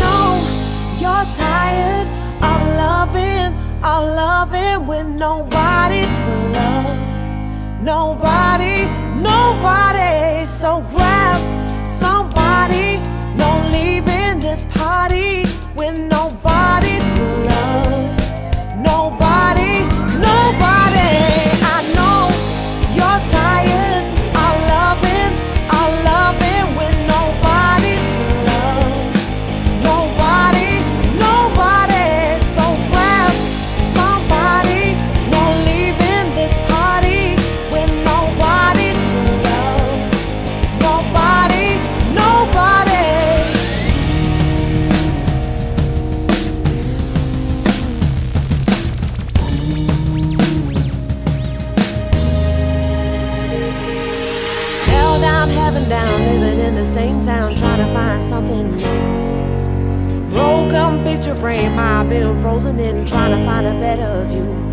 know you're tired of loving, of loving with nobody to love. Nobody, nobody. So grab heaven down, living in the same town, trying to find something new. Broken picture frame, I've been frozen in, trying to find a better view.